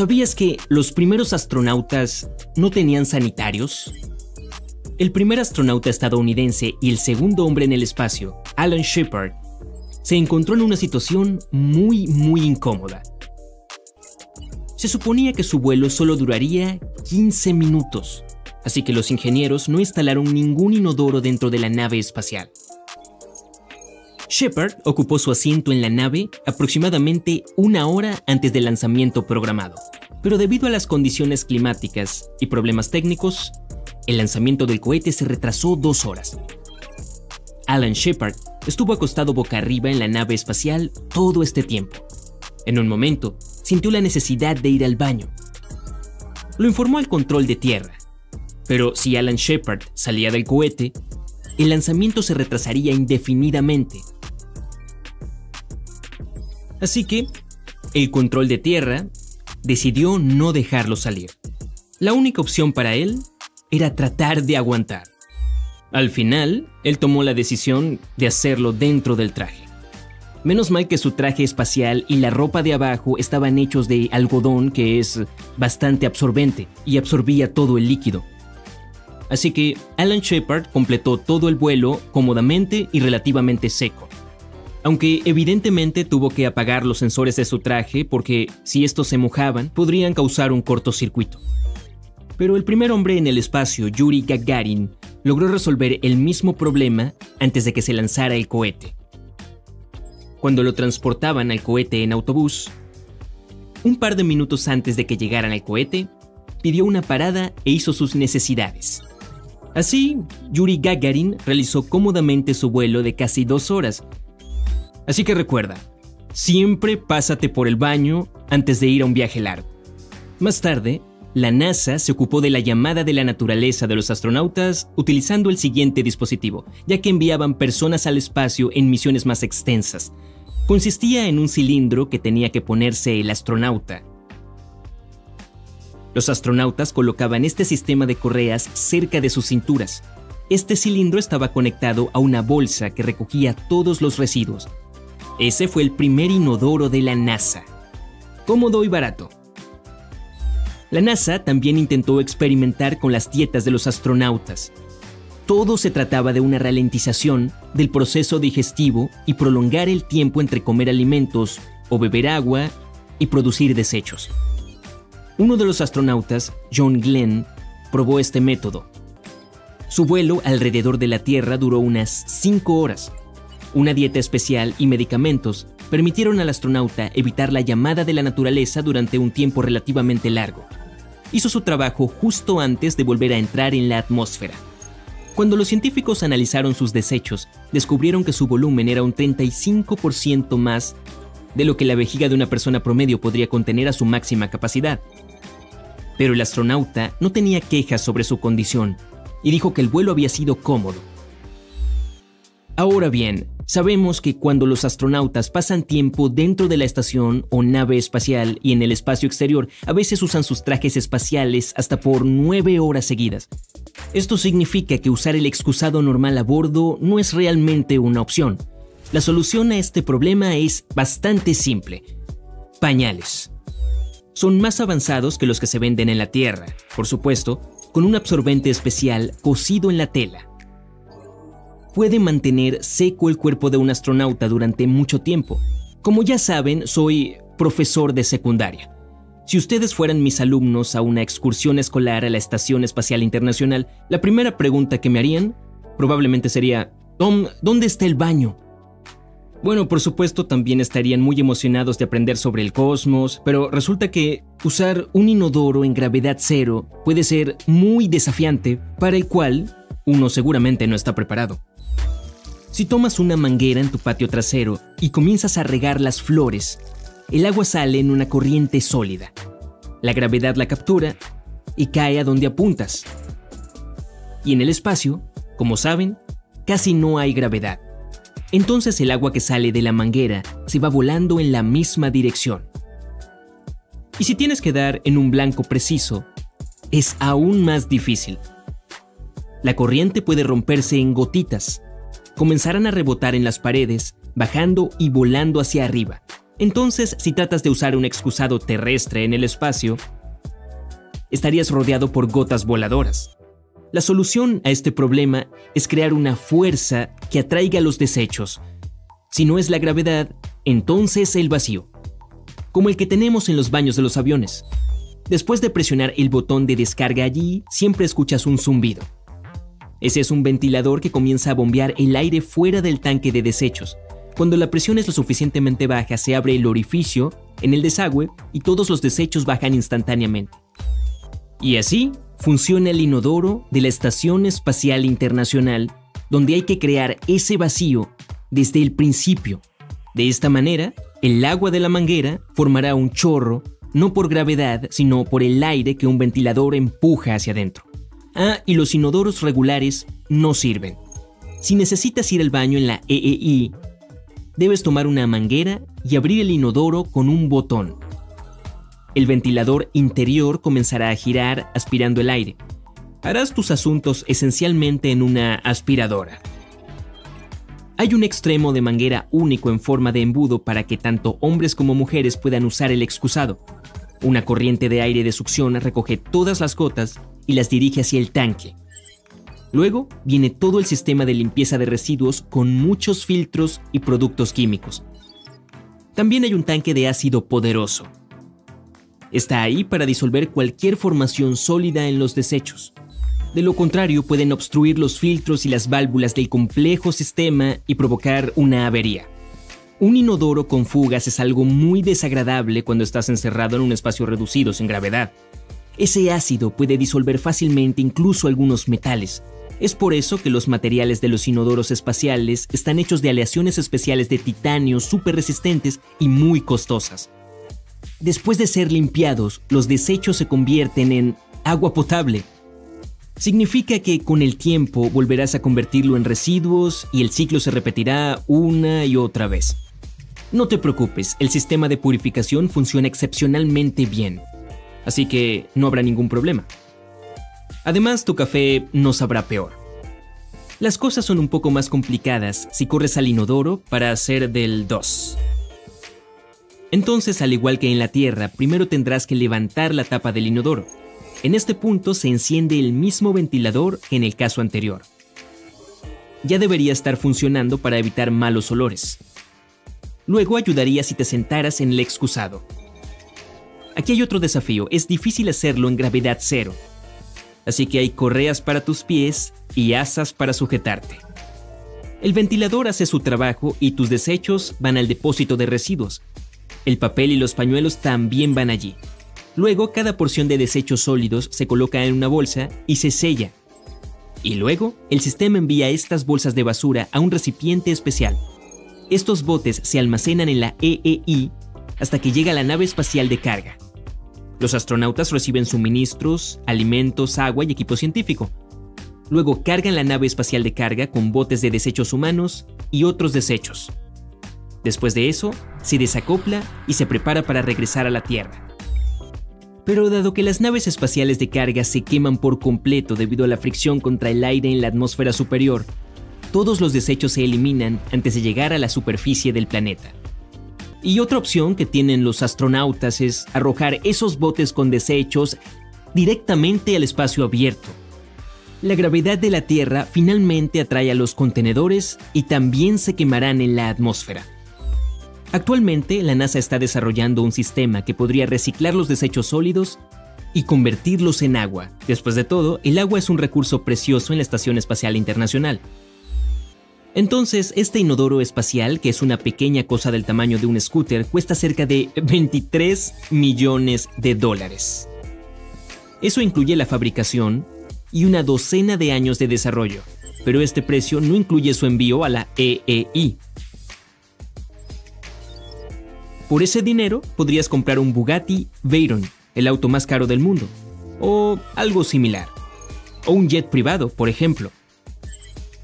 ¿Sabías que los primeros astronautas no tenían sanitarios? El primer astronauta estadounidense y el segundo hombre en el espacio, Alan Shepard, se encontró en una situación muy, muy incómoda. Se suponía que su vuelo solo duraría 15 minutos, así que los ingenieros no instalaron ningún inodoro dentro de la nave espacial. Shepard ocupó su asiento en la nave aproximadamente una hora antes del lanzamiento programado, pero debido a las condiciones climáticas y problemas técnicos, el lanzamiento del cohete se retrasó dos horas. Alan Shepard estuvo acostado boca arriba en la nave espacial todo este tiempo. En un momento, sintió la necesidad de ir al baño. Lo informó al control de tierra, pero si Alan Shepard salía del cohete, el lanzamiento se retrasaría indefinidamente Así que, el control de tierra decidió no dejarlo salir. La única opción para él era tratar de aguantar. Al final, él tomó la decisión de hacerlo dentro del traje. Menos mal que su traje espacial y la ropa de abajo estaban hechos de algodón que es bastante absorbente y absorbía todo el líquido. Así que Alan Shepard completó todo el vuelo cómodamente y relativamente seco aunque evidentemente tuvo que apagar los sensores de su traje porque si estos se mojaban podrían causar un cortocircuito. Pero el primer hombre en el espacio, Yuri Gagarin, logró resolver el mismo problema antes de que se lanzara el cohete. Cuando lo transportaban al cohete en autobús, un par de minutos antes de que llegaran al cohete, pidió una parada e hizo sus necesidades. Así, Yuri Gagarin realizó cómodamente su vuelo de casi dos horas Así que recuerda, siempre pásate por el baño antes de ir a un viaje largo. Más tarde, la NASA se ocupó de la llamada de la naturaleza de los astronautas utilizando el siguiente dispositivo, ya que enviaban personas al espacio en misiones más extensas. Consistía en un cilindro que tenía que ponerse el astronauta. Los astronautas colocaban este sistema de correas cerca de sus cinturas. Este cilindro estaba conectado a una bolsa que recogía todos los residuos, ese fue el primer inodoro de la NASA. Cómodo y barato. La NASA también intentó experimentar con las dietas de los astronautas. Todo se trataba de una ralentización del proceso digestivo y prolongar el tiempo entre comer alimentos o beber agua y producir desechos. Uno de los astronautas, John Glenn, probó este método. Su vuelo alrededor de la Tierra duró unas 5 horas una dieta especial y medicamentos permitieron al astronauta evitar la llamada de la naturaleza durante un tiempo relativamente largo. Hizo su trabajo justo antes de volver a entrar en la atmósfera. Cuando los científicos analizaron sus desechos, descubrieron que su volumen era un 35% más de lo que la vejiga de una persona promedio podría contener a su máxima capacidad. Pero el astronauta no tenía quejas sobre su condición y dijo que el vuelo había sido cómodo. Ahora bien, Sabemos que cuando los astronautas pasan tiempo dentro de la estación o nave espacial y en el espacio exterior, a veces usan sus trajes espaciales hasta por nueve horas seguidas. Esto significa que usar el excusado normal a bordo no es realmente una opción. La solución a este problema es bastante simple. Pañales. Son más avanzados que los que se venden en la Tierra, por supuesto, con un absorbente especial cosido en la tela puede mantener seco el cuerpo de un astronauta durante mucho tiempo. Como ya saben, soy profesor de secundaria. Si ustedes fueran mis alumnos a una excursión escolar a la Estación Espacial Internacional, la primera pregunta que me harían probablemente sería, Tom, ¿dónde está el baño? Bueno, por supuesto también estarían muy emocionados de aprender sobre el cosmos, pero resulta que usar un inodoro en gravedad cero puede ser muy desafiante, para el cual uno seguramente no está preparado. Si tomas una manguera en tu patio trasero y comienzas a regar las flores, el agua sale en una corriente sólida. La gravedad la captura y cae a donde apuntas. Y en el espacio, como saben, casi no hay gravedad. Entonces el agua que sale de la manguera se va volando en la misma dirección. Y si tienes que dar en un blanco preciso, es aún más difícil. La corriente puede romperse en gotitas comenzarán a rebotar en las paredes, bajando y volando hacia arriba, Entonces, si tratas de usar un excusado terrestre en el espacio, estarías rodeado por gotas voladoras. La solución a este problema es crear una fuerza que atraiga los desechos. Si no es la gravedad, entonces el vacío, como el que tenemos en los baños de los aviones. Después de presionar el botón de descarga allí, siempre escuchas un zumbido. Ese es un ventilador que comienza a bombear el aire fuera del tanque de desechos. Cuando la presión es lo suficientemente baja, se abre el orificio en el desagüe y todos los desechos bajan instantáneamente. Y así funciona el inodoro de la Estación Espacial Internacional, donde hay que crear ese vacío desde el principio. De esta manera, el agua de la manguera formará un chorro, no por gravedad, sino por el aire que un ventilador empuja hacia adentro. Ah, y los inodoros regulares no sirven. Si necesitas ir al baño en la EEI, debes tomar una manguera y abrir el inodoro con un botón. El ventilador interior comenzará a girar aspirando el aire. Harás tus asuntos esencialmente en una aspiradora. Hay un extremo de manguera único en forma de embudo para que tanto hombres como mujeres puedan usar el excusado. Una corriente de aire de succión recoge todas las gotas y las dirige hacia el tanque. Luego viene todo el sistema de limpieza de residuos con muchos filtros y productos químicos. También hay un tanque de ácido poderoso. Está ahí para disolver cualquier formación sólida en los desechos. De lo contrario, pueden obstruir los filtros y las válvulas del complejo sistema y provocar una avería. Un inodoro con fugas es algo muy desagradable cuando estás encerrado en un espacio reducido sin gravedad. Ese ácido puede disolver fácilmente incluso algunos metales. Es por eso que los materiales de los inodoros espaciales están hechos de aleaciones especiales de titanio súper resistentes y muy costosas. Después de ser limpiados, los desechos se convierten en agua potable. Significa que con el tiempo volverás a convertirlo en residuos y el ciclo se repetirá una y otra vez. No te preocupes, el sistema de purificación funciona excepcionalmente bien así que no habrá ningún problema. Además, tu café no sabrá peor. Las cosas son un poco más complicadas si corres al inodoro para hacer del 2. Entonces, al igual que en la Tierra, primero tendrás que levantar la tapa del inodoro. En este punto se enciende el mismo ventilador que en el caso anterior. Ya debería estar funcionando para evitar malos olores. Luego ayudaría si te sentaras en el excusado. Aquí hay otro desafío, es difícil hacerlo en gravedad cero. Así que hay correas para tus pies y asas para sujetarte. El ventilador hace su trabajo y tus desechos van al depósito de residuos. El papel y los pañuelos también van allí. Luego cada porción de desechos sólidos se coloca en una bolsa y se sella. Y luego el sistema envía estas bolsas de basura a un recipiente especial. Estos botes se almacenan en la EEI hasta que llega la nave espacial de carga. Los astronautas reciben suministros, alimentos, agua y equipo científico. Luego cargan la nave espacial de carga con botes de desechos humanos y otros desechos. Después de eso, se desacopla y se prepara para regresar a la Tierra. Pero dado que las naves espaciales de carga se queman por completo debido a la fricción contra el aire en la atmósfera superior, todos los desechos se eliminan antes de llegar a la superficie del planeta. Y otra opción que tienen los astronautas es arrojar esos botes con desechos directamente al espacio abierto. La gravedad de la Tierra finalmente atrae a los contenedores y también se quemarán en la atmósfera. Actualmente, la NASA está desarrollando un sistema que podría reciclar los desechos sólidos y convertirlos en agua. Después de todo, el agua es un recurso precioso en la Estación Espacial Internacional. Entonces, este inodoro espacial, que es una pequeña cosa del tamaño de un scooter, cuesta cerca de 23 millones de dólares. Eso incluye la fabricación y una docena de años de desarrollo, pero este precio no incluye su envío a la EEI. Por ese dinero podrías comprar un Bugatti Veyron, el auto más caro del mundo, o algo similar, o un jet privado, por ejemplo.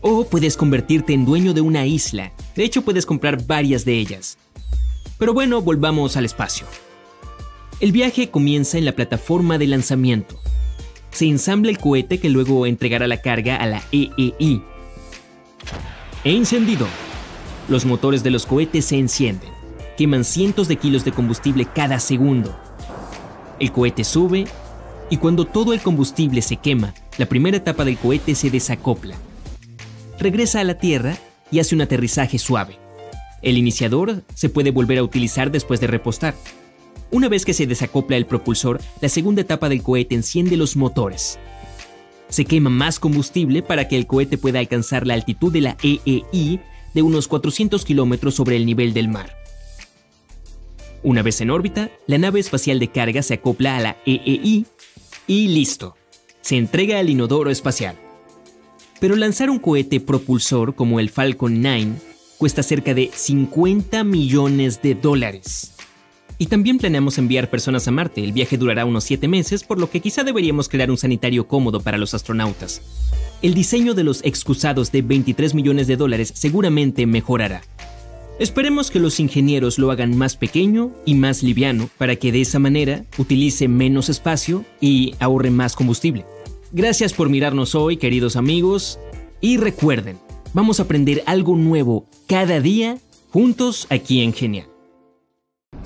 O puedes convertirte en dueño de una isla. De hecho, puedes comprar varias de ellas. Pero bueno, volvamos al espacio. El viaje comienza en la plataforma de lanzamiento. Se ensambla el cohete que luego entregará la carga a la EEI. He encendido. Los motores de los cohetes se encienden. queman cientos de kilos de combustible cada segundo. El cohete sube y cuando todo el combustible se quema, la primera etapa del cohete se desacopla. Regresa a la Tierra y hace un aterrizaje suave. El iniciador se puede volver a utilizar después de repostar. Una vez que se desacopla el propulsor, la segunda etapa del cohete enciende los motores. Se quema más combustible para que el cohete pueda alcanzar la altitud de la EEI de unos 400 kilómetros sobre el nivel del mar. Una vez en órbita, la nave espacial de carga se acopla a la EEI y listo. Se entrega al inodoro espacial. Pero lanzar un cohete propulsor como el Falcon 9 cuesta cerca de 50 millones de dólares. Y también planeamos enviar personas a Marte. El viaje durará unos 7 meses, por lo que quizá deberíamos crear un sanitario cómodo para los astronautas. El diseño de los excusados de 23 millones de dólares seguramente mejorará. Esperemos que los ingenieros lo hagan más pequeño y más liviano para que de esa manera utilice menos espacio y ahorre más combustible. Gracias por mirarnos hoy, queridos amigos, y recuerden, vamos a aprender algo nuevo cada día juntos aquí en Genial.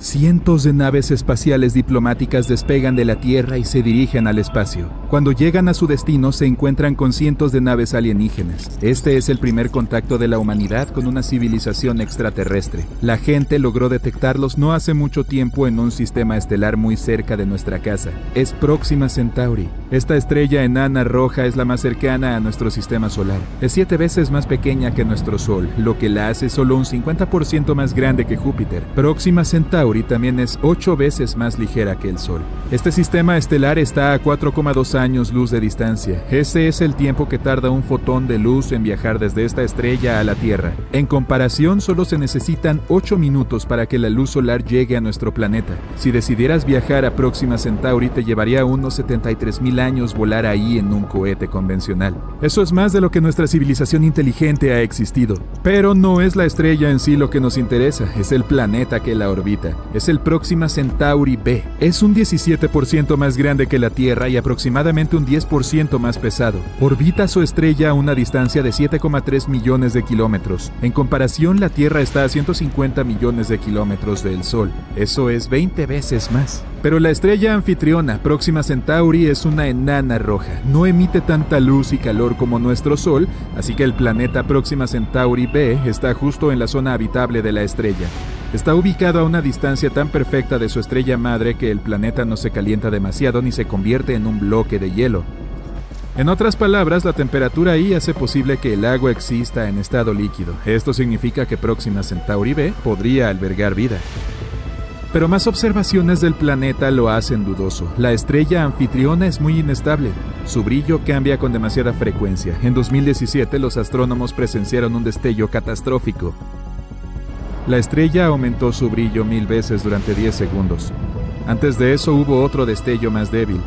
Cientos de naves espaciales diplomáticas despegan de la Tierra y se dirigen al espacio. Cuando llegan a su destino se encuentran con cientos de naves alienígenas. Este es el primer contacto de la humanidad con una civilización extraterrestre. La gente logró detectarlos no hace mucho tiempo en un sistema estelar muy cerca de nuestra casa. Es Próxima Centauri. Esta estrella enana roja es la más cercana a nuestro sistema solar. Es siete veces más pequeña que nuestro Sol, lo que la hace solo un 50% más grande que Júpiter. Próxima Centauri y también es 8 veces más ligera que el Sol. Este sistema estelar está a 4,2 años luz de distancia. Ese es el tiempo que tarda un fotón de luz en viajar desde esta estrella a la Tierra. En comparación, solo se necesitan 8 minutos para que la luz solar llegue a nuestro planeta. Si decidieras viajar a Próxima Centauri, te llevaría unos 73 mil años volar ahí en un cohete convencional. Eso es más de lo que nuestra civilización inteligente ha existido. Pero no es la estrella en sí lo que nos interesa, es el planeta que la orbita es el Próxima Centauri b. Es un 17% más grande que la Tierra y aproximadamente un 10% más pesado. Orbita su estrella a una distancia de 7,3 millones de kilómetros. En comparación, la Tierra está a 150 millones de kilómetros del Sol. Eso es 20 veces más. Pero la estrella anfitriona, Próxima Centauri, es una enana roja. No emite tanta luz y calor como nuestro Sol, así que el planeta Próxima Centauri b está justo en la zona habitable de la estrella. Está ubicado a una distancia tan perfecta de su estrella madre que el planeta no se calienta demasiado ni se convierte en un bloque de hielo. En otras palabras, la temperatura ahí hace posible que el agua exista en estado líquido. Esto significa que Próxima Centauri b podría albergar vida. Pero más observaciones del planeta lo hacen dudoso. La estrella anfitriona es muy inestable. Su brillo cambia con demasiada frecuencia. En 2017 los astrónomos presenciaron un destello catastrófico. La estrella aumentó su brillo mil veces durante 10 segundos. Antes de eso hubo otro destello más débil.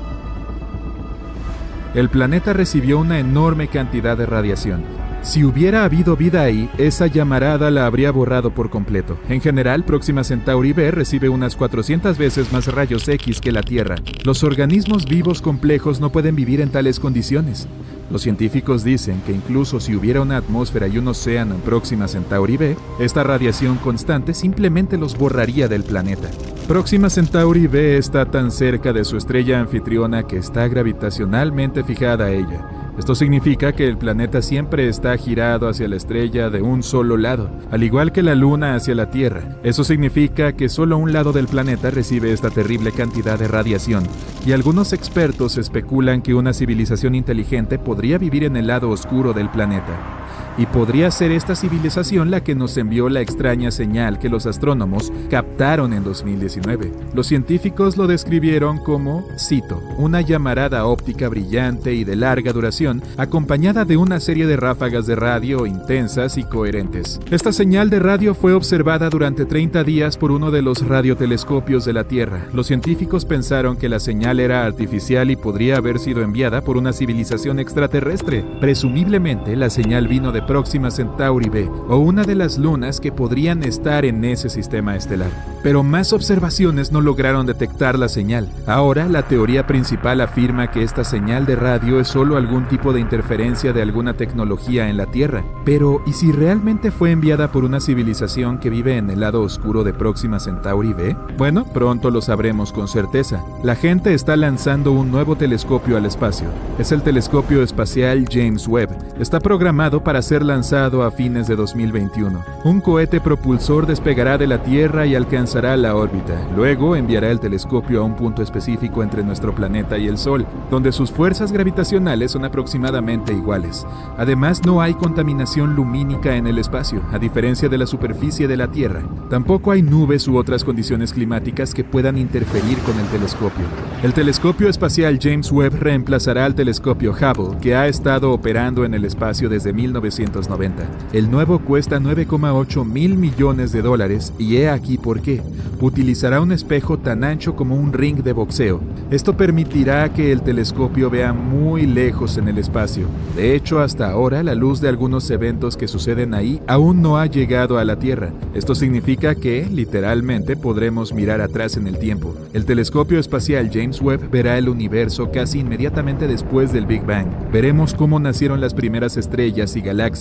El planeta recibió una enorme cantidad de radiación. Si hubiera habido vida ahí, esa llamarada la habría borrado por completo. En general, Próxima Centauri b recibe unas 400 veces más rayos X que la Tierra. Los organismos vivos complejos no pueden vivir en tales condiciones. Los científicos dicen que incluso si hubiera una atmósfera y un océano en Próxima Centauri b, esta radiación constante simplemente los borraría del planeta. Próxima Centauri b está tan cerca de su estrella anfitriona que está gravitacionalmente fijada a ella. Esto significa que el planeta siempre está girado hacia la estrella de un solo lado, al igual que la Luna hacia la Tierra. Eso significa que solo un lado del planeta recibe esta terrible cantidad de radiación, y algunos expertos especulan que una civilización inteligente podría vivir en el lado oscuro del planeta y podría ser esta civilización la que nos envió la extraña señal que los astrónomos captaron en 2019. Los científicos lo describieron como, cito, una llamarada óptica brillante y de larga duración, acompañada de una serie de ráfagas de radio intensas y coherentes. Esta señal de radio fue observada durante 30 días por uno de los radiotelescopios de la Tierra. Los científicos pensaron que la señal era artificial y podría haber sido enviada por una civilización extraterrestre. Presumiblemente, la señal vino de Próxima Centauri b, o una de las lunas que podrían estar en ese sistema estelar. Pero más observaciones no lograron detectar la señal. Ahora, la teoría principal afirma que esta señal de radio es solo algún tipo de interferencia de alguna tecnología en la Tierra. Pero, ¿y si realmente fue enviada por una civilización que vive en el lado oscuro de Próxima Centauri b? Bueno, pronto lo sabremos con certeza. La gente está lanzando un nuevo telescopio al espacio. Es el telescopio espacial James Webb. Está programado para ser lanzado a fines de 2021. Un cohete propulsor despegará de la Tierra y alcanzará la órbita. Luego enviará el telescopio a un punto específico entre nuestro planeta y el Sol, donde sus fuerzas gravitacionales son aproximadamente iguales. Además, no hay contaminación lumínica en el espacio, a diferencia de la superficie de la Tierra. Tampoco hay nubes u otras condiciones climáticas que puedan interferir con el telescopio. El telescopio espacial James Webb reemplazará al telescopio Hubble, que ha estado operando en el espacio desde 1990. El nuevo cuesta 9,8 mil millones de dólares y he aquí por qué. Utilizará un espejo tan ancho como un ring de boxeo. Esto permitirá que el telescopio vea muy lejos en el espacio. De hecho, hasta ahora la luz de algunos eventos que suceden ahí aún no ha llegado a la Tierra. Esto significa que, literalmente, podremos mirar atrás en el tiempo. El telescopio espacial James Webb verá el universo casi inmediatamente después del Big Bang. Veremos cómo nacieron las primeras estrellas y galaxias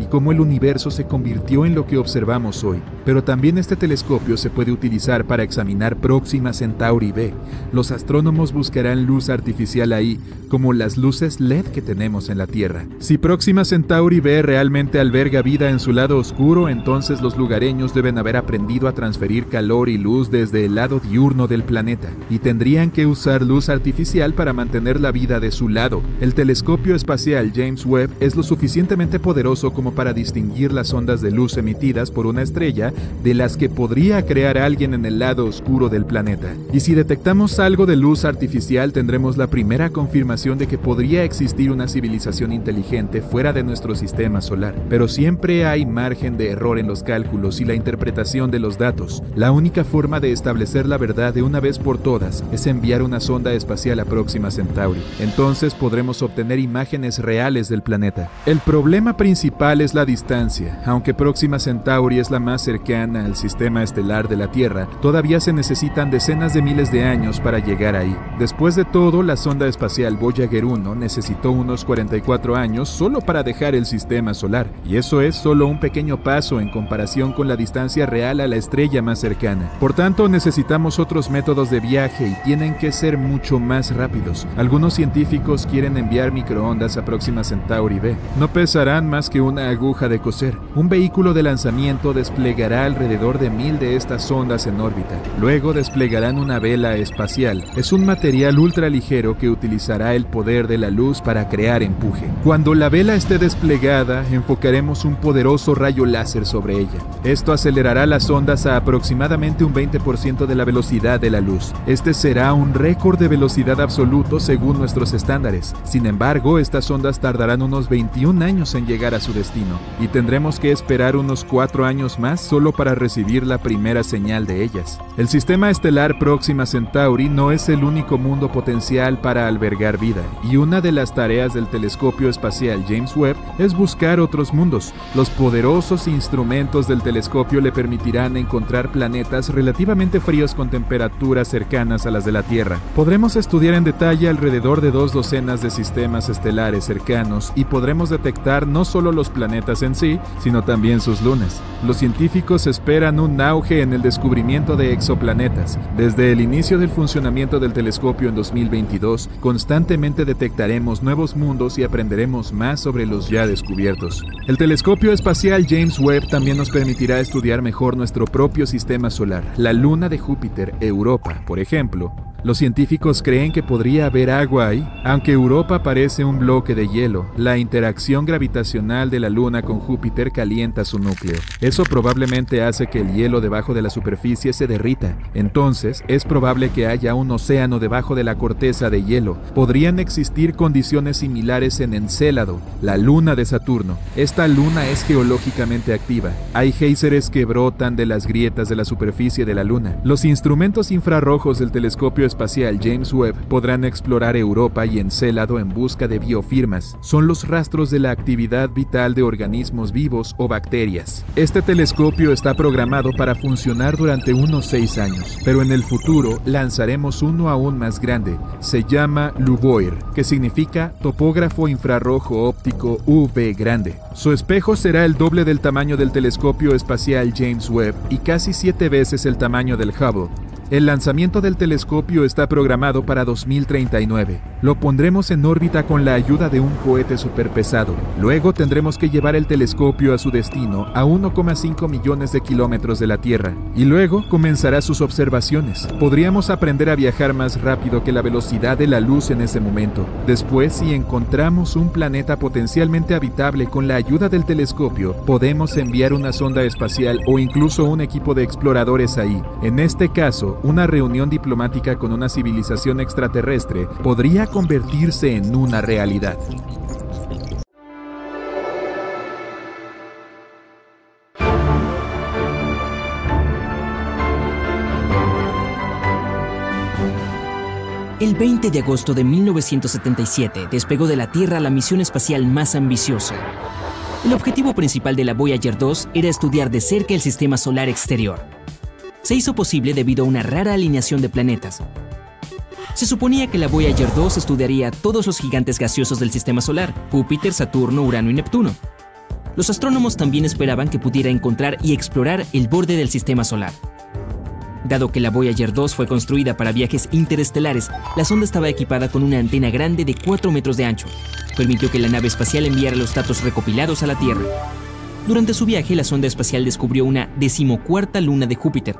y cómo el universo se convirtió en lo que observamos hoy. Pero también este telescopio se puede utilizar para examinar Próxima Centauri b. Los astrónomos buscarán luz artificial ahí, como las luces LED que tenemos en la Tierra. Si Próxima Centauri b realmente alberga vida en su lado oscuro, entonces los lugareños deben haber aprendido a transferir calor y luz desde el lado diurno del planeta, y tendrían que usar luz artificial para mantener la vida de su lado. El telescopio espacial James Webb es lo suficientemente poderoso como para distinguir las ondas de luz emitidas por una estrella de las que podría crear alguien en el lado oscuro del planeta. Y si detectamos algo de luz artificial, tendremos la primera confirmación de que podría existir una civilización inteligente fuera de nuestro sistema solar. Pero siempre hay margen de error en los cálculos y la interpretación de los datos. La única forma de establecer la verdad de una vez por todas es enviar una sonda espacial a Próxima Centauri. Entonces podremos obtener imágenes reales del planeta. El problema principal es la distancia. Aunque Próxima Centauri es la más cercana al sistema estelar de la Tierra, todavía se necesitan decenas de miles de años para llegar ahí. Después de todo, la sonda espacial Voyager 1 necesitó unos 44 años solo para dejar el sistema solar, y eso es solo un pequeño paso en comparación con la distancia real a la estrella más cercana. Por tanto, necesitamos otros métodos de viaje y tienen que ser mucho más rápidos. Algunos científicos quieren enviar microondas a Próxima Centauri B. No pesarán más que una aguja de coser. Un vehículo de lanzamiento desplegará alrededor de mil de estas sondas en órbita. Luego desplegarán una vela espacial. Es un material ultra ligero que utilizará el poder de la luz para crear empuje. Cuando la vela esté desplegada, enfocaremos un poderoso rayo láser sobre ella. Esto acelerará las ondas a aproximadamente un 20% de la velocidad de la luz. Este será un récord de velocidad absoluto según nuestros estándares. Sin embargo, estas ondas tardarán unos 21 años en llegar a su destino y tendremos que esperar unos 4 años más solo para recibir la primera señal de ellas. El sistema estelar Próxima Centauri no es el único mundo potencial para albergar vida y una de las tareas del telescopio espacial James Webb es buscar otros mundos. Los poderosos instrumentos del telescopio le permitirán encontrar planetas relativamente fríos con temperaturas cercanas a las de la Tierra. Podremos estudiar en detalle alrededor de dos docenas de sistemas estelares cercanos y podremos detectar no solo los planetas en sí, sino también sus lunas. Los científicos esperan un auge en el descubrimiento de exoplanetas. Desde el inicio del funcionamiento del telescopio en 2022, constantemente detectaremos nuevos mundos y aprenderemos más sobre los ya descubiertos. El telescopio espacial James Webb también nos permitirá estudiar mejor nuestro propio sistema solar, la luna de Júpiter, Europa, por ejemplo, los científicos creen que podría haber agua ahí. Aunque Europa parece un bloque de hielo, la interacción gravitacional de la Luna con Júpiter calienta su núcleo. Eso probablemente hace que el hielo debajo de la superficie se derrita. Entonces, es probable que haya un océano debajo de la corteza de hielo. Podrían existir condiciones similares en Encélado, la luna de Saturno. Esta luna es geológicamente activa. Hay géiseres que brotan de las grietas de la superficie de la luna. Los instrumentos infrarrojos del telescopio espacial James Webb podrán explorar Europa y Encélado en busca de biofirmas. Son los rastros de la actividad vital de organismos vivos o bacterias. Este telescopio está programado para funcionar durante unos seis años, pero en el futuro lanzaremos uno aún más grande. Se llama LUVOIR, que significa topógrafo infrarrojo óptico UV grande. Su espejo será el doble del tamaño del telescopio espacial James Webb y casi siete veces el tamaño del Hubble. El lanzamiento del telescopio está programado para 2039. Lo pondremos en órbita con la ayuda de un cohete superpesado. Luego tendremos que llevar el telescopio a su destino a 1,5 millones de kilómetros de la Tierra. Y luego comenzará sus observaciones. Podríamos aprender a viajar más rápido que la velocidad de la luz en ese momento. Después, si encontramos un planeta potencialmente habitable con la ayuda del telescopio, podemos enviar una sonda espacial o incluso un equipo de exploradores ahí. En este caso, una reunión diplomática con una civilización extraterrestre podría convertirse en una realidad. El 20 de agosto de 1977 despegó de la Tierra la misión espacial más ambiciosa. El objetivo principal de la Voyager 2 era estudiar de cerca el sistema solar exterior, se hizo posible debido a una rara alineación de planetas. Se suponía que la Voyager 2 estudiaría todos los gigantes gaseosos del sistema solar, Júpiter, Saturno, Urano y Neptuno. Los astrónomos también esperaban que pudiera encontrar y explorar el borde del sistema solar. Dado que la Voyager 2 fue construida para viajes interestelares, la sonda estaba equipada con una antena grande de 4 metros de ancho. Permitió que la nave espacial enviara los datos recopilados a la Tierra. Durante su viaje, la sonda espacial descubrió una decimocuarta luna de Júpiter,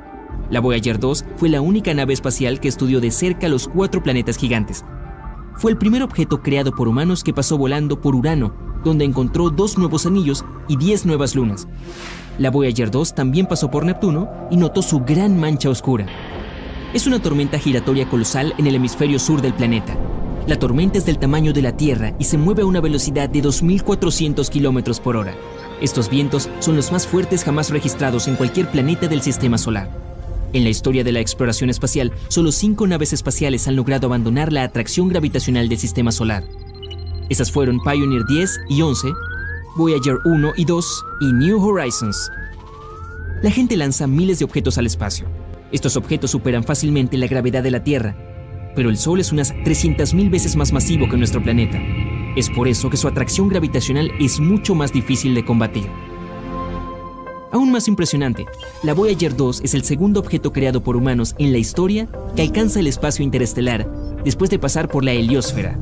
la Voyager 2 fue la única nave espacial que estudió de cerca los cuatro planetas gigantes. Fue el primer objeto creado por humanos que pasó volando por Urano, donde encontró dos nuevos anillos y diez nuevas lunas. La Voyager 2 también pasó por Neptuno y notó su gran mancha oscura. Es una tormenta giratoria colosal en el hemisferio sur del planeta. La tormenta es del tamaño de la Tierra y se mueve a una velocidad de 2.400 km por hora. Estos vientos son los más fuertes jamás registrados en cualquier planeta del sistema solar. En la historia de la exploración espacial, solo cinco naves espaciales han logrado abandonar la atracción gravitacional del sistema solar. Esas fueron Pioneer 10 y 11, Voyager 1 y 2 y New Horizons. La gente lanza miles de objetos al espacio. Estos objetos superan fácilmente la gravedad de la Tierra, pero el Sol es unas 300.000 veces más masivo que nuestro planeta. Es por eso que su atracción gravitacional es mucho más difícil de combatir. Aún más impresionante, la Voyager 2 es el segundo objeto creado por humanos en la historia que alcanza el espacio interestelar después de pasar por la heliosfera.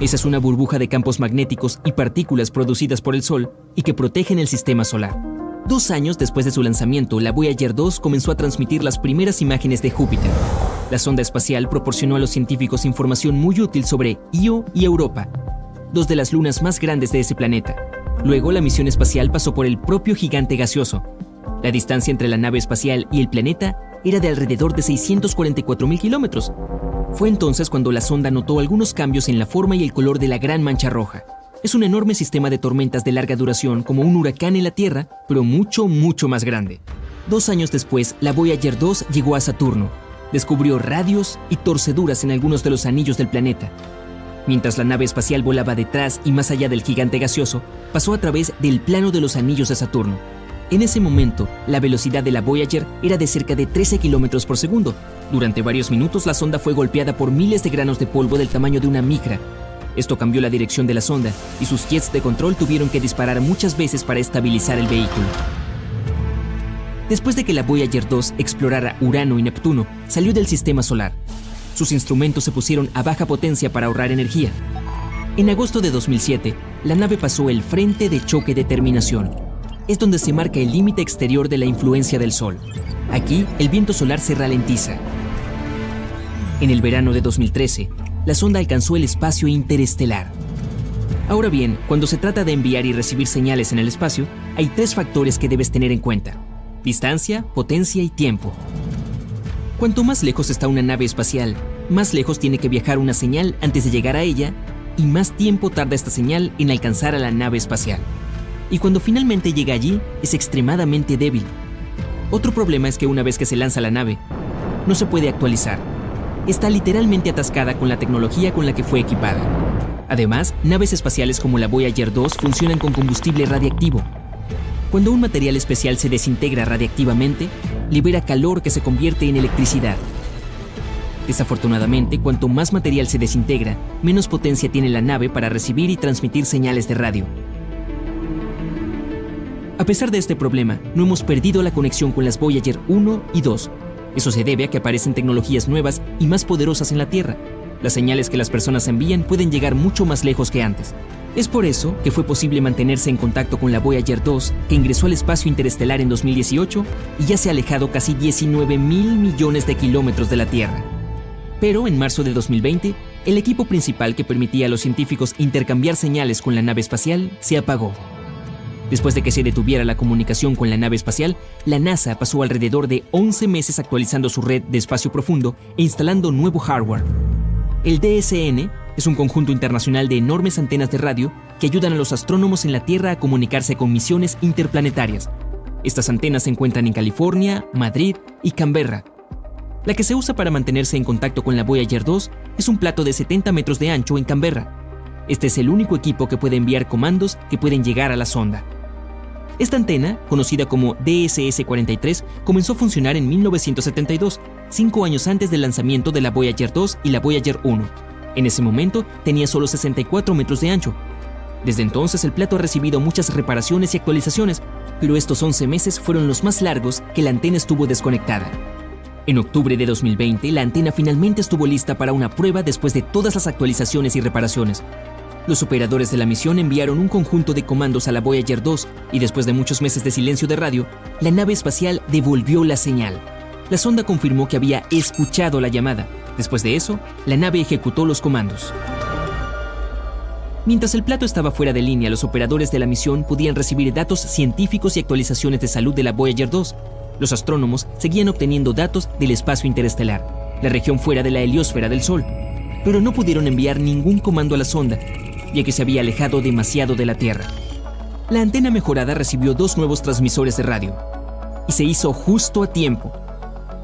Esa es una burbuja de campos magnéticos y partículas producidas por el Sol y que protegen el sistema solar. Dos años después de su lanzamiento, la Voyager 2 comenzó a transmitir las primeras imágenes de Júpiter. La sonda espacial proporcionó a los científicos información muy útil sobre Io y Europa, dos de las lunas más grandes de ese planeta. Luego la misión espacial pasó por el propio gigante gaseoso. La distancia entre la nave espacial y el planeta era de alrededor de 644.000 kilómetros. Fue entonces cuando la sonda notó algunos cambios en la forma y el color de la Gran Mancha Roja. Es un enorme sistema de tormentas de larga duración como un huracán en la Tierra, pero mucho, mucho más grande. Dos años después, la Voyager 2 llegó a Saturno. Descubrió radios y torceduras en algunos de los anillos del planeta, Mientras la nave espacial volaba detrás y más allá del gigante gaseoso, pasó a través del plano de los anillos de Saturno. En ese momento, la velocidad de la Voyager era de cerca de 13 km por segundo. Durante varios minutos la sonda fue golpeada por miles de granos de polvo del tamaño de una micra. Esto cambió la dirección de la sonda y sus jets de control tuvieron que disparar muchas veces para estabilizar el vehículo. Después de que la Voyager 2 explorara Urano y Neptuno, salió del sistema solar. Sus instrumentos se pusieron a baja potencia para ahorrar energía. En agosto de 2007, la nave pasó el frente de choque de terminación. Es donde se marca el límite exterior de la influencia del Sol. Aquí, el viento solar se ralentiza. En el verano de 2013, la sonda alcanzó el espacio interestelar. Ahora bien, cuando se trata de enviar y recibir señales en el espacio, hay tres factores que debes tener en cuenta. Distancia, potencia y tiempo. Cuanto más lejos está una nave espacial, más lejos tiene que viajar una señal antes de llegar a ella y más tiempo tarda esta señal en alcanzar a la nave espacial. Y cuando finalmente llega allí, es extremadamente débil. Otro problema es que una vez que se lanza la nave, no se puede actualizar. está literalmente atascada con la tecnología con la que fue equipada. Además, naves espaciales como la Voyager 2 funcionan con combustible radiactivo. Cuando un material especial se desintegra radiactivamente, libera calor que se convierte en electricidad. Desafortunadamente, cuanto más material se desintegra, menos potencia tiene la nave para recibir y transmitir señales de radio. A pesar de este problema, no hemos perdido la conexión con las Voyager 1 y 2. Eso se debe a que aparecen tecnologías nuevas y más poderosas en la Tierra. Las señales que las personas envían pueden llegar mucho más lejos que antes. Es por eso que fue posible mantenerse en contacto con la Voyager 2, que ingresó al espacio interestelar en 2018 y ya se ha alejado casi 19 mil millones de kilómetros de la Tierra. Pero en marzo de 2020, el equipo principal que permitía a los científicos intercambiar señales con la nave espacial se apagó. Después de que se detuviera la comunicación con la nave espacial, la NASA pasó alrededor de 11 meses actualizando su red de espacio profundo e instalando nuevo hardware. El DSN es un conjunto internacional de enormes antenas de radio que ayudan a los astrónomos en la Tierra a comunicarse con misiones interplanetarias. Estas antenas se encuentran en California, Madrid y Canberra. La que se usa para mantenerse en contacto con la Voyager 2 es un plato de 70 metros de ancho en Canberra. Este es el único equipo que puede enviar comandos que pueden llegar a la sonda. Esta antena, conocida como DSS-43, comenzó a funcionar en 1972, cinco años antes del lanzamiento de la Voyager 2 y la Voyager 1. En ese momento tenía solo 64 metros de ancho. Desde entonces el plato ha recibido muchas reparaciones y actualizaciones, pero estos 11 meses fueron los más largos que la antena estuvo desconectada. En octubre de 2020, la antena finalmente estuvo lista para una prueba después de todas las actualizaciones y reparaciones. Los operadores de la misión enviaron un conjunto de comandos a la Voyager 2 y después de muchos meses de silencio de radio, la nave espacial devolvió la señal. La sonda confirmó que había escuchado la llamada. Después de eso, la nave ejecutó los comandos. Mientras el plato estaba fuera de línea, los operadores de la misión podían recibir datos científicos y actualizaciones de salud de la Voyager 2. Los astrónomos seguían obteniendo datos del espacio interestelar, la región fuera de la heliosfera del Sol, pero no pudieron enviar ningún comando a la sonda ya que se había alejado demasiado de la Tierra. La antena mejorada recibió dos nuevos transmisores de radio y se hizo justo a tiempo.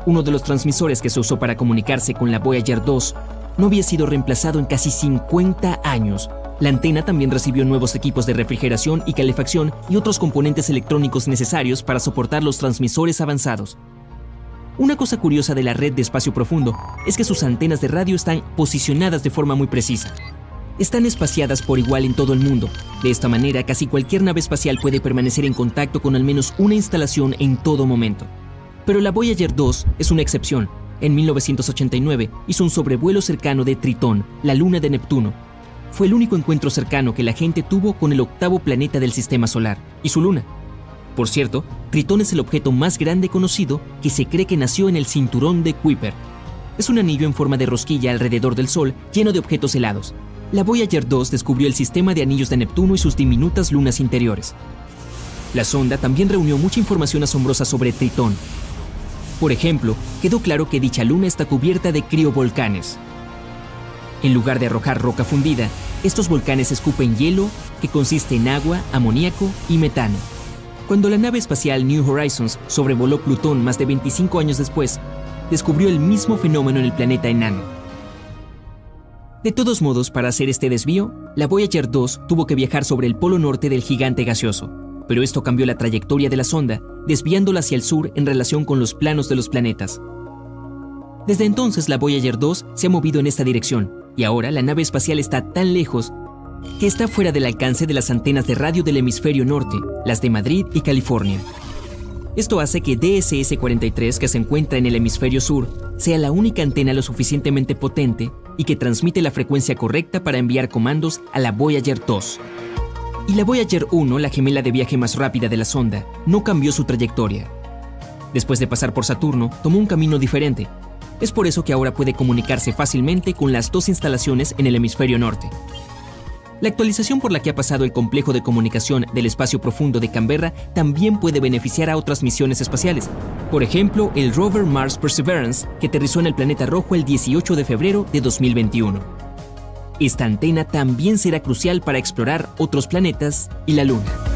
Uno de los transmisores que se usó para comunicarse con la Voyager 2 no había sido reemplazado en casi 50 años. La antena también recibió nuevos equipos de refrigeración y calefacción y otros componentes electrónicos necesarios para soportar los transmisores avanzados. Una cosa curiosa de la red de espacio profundo es que sus antenas de radio están posicionadas de forma muy precisa están espaciadas por igual en todo el mundo. De esta manera, casi cualquier nave espacial puede permanecer en contacto con al menos una instalación en todo momento. Pero la Voyager 2 es una excepción. En 1989 hizo un sobrevuelo cercano de Tritón, la luna de Neptuno. Fue el único encuentro cercano que la gente tuvo con el octavo planeta del sistema solar y su luna. Por cierto, Tritón es el objeto más grande conocido que se cree que nació en el cinturón de Kuiper. Es un anillo en forma de rosquilla alrededor del Sol lleno de objetos helados, la Voyager 2 descubrió el sistema de anillos de Neptuno y sus diminutas lunas interiores. La sonda también reunió mucha información asombrosa sobre Tritón. Por ejemplo, quedó claro que dicha luna está cubierta de criovolcanes. En lugar de arrojar roca fundida, estos volcanes escupen hielo que consiste en agua, amoníaco y metano. Cuando la nave espacial New Horizons sobrevoló Plutón más de 25 años después, descubrió el mismo fenómeno en el planeta enano. De todos modos, para hacer este desvío, la Voyager 2 tuvo que viajar sobre el polo norte del gigante gaseoso, pero esto cambió la trayectoria de la sonda, desviándola hacia el sur en relación con los planos de los planetas. Desde entonces la Voyager 2 se ha movido en esta dirección, y ahora la nave espacial está tan lejos que está fuera del alcance de las antenas de radio del hemisferio norte, las de Madrid y California. Esto hace que DSS-43, que se encuentra en el hemisferio sur, sea la única antena lo suficientemente potente y que transmite la frecuencia correcta para enviar comandos a la Voyager 2. Y la Voyager 1, la gemela de viaje más rápida de la sonda, no cambió su trayectoria. Después de pasar por Saturno, tomó un camino diferente. Es por eso que ahora puede comunicarse fácilmente con las dos instalaciones en el hemisferio norte. La actualización por la que ha pasado el complejo de comunicación del espacio profundo de Canberra también puede beneficiar a otras misiones espaciales. Por ejemplo, el rover Mars Perseverance, que aterrizó en el planeta rojo el 18 de febrero de 2021. Esta antena también será crucial para explorar otros planetas y la Luna.